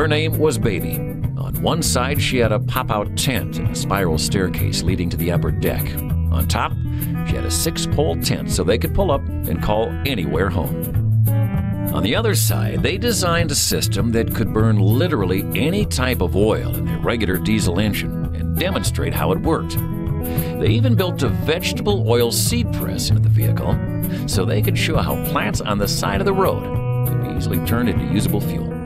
Her name was Baby. On one side, she had a pop out tent and a spiral staircase leading to the upper deck. On top, she had a six pole tent so they could pull up and call anywhere home. On the other side, they designed a system that could burn literally any type of oil in their regular diesel engine and demonstrate how it worked. They even built a vegetable oil seed press into the vehicle so they could show how plants on the side of the road could be easily turned into usable fuel.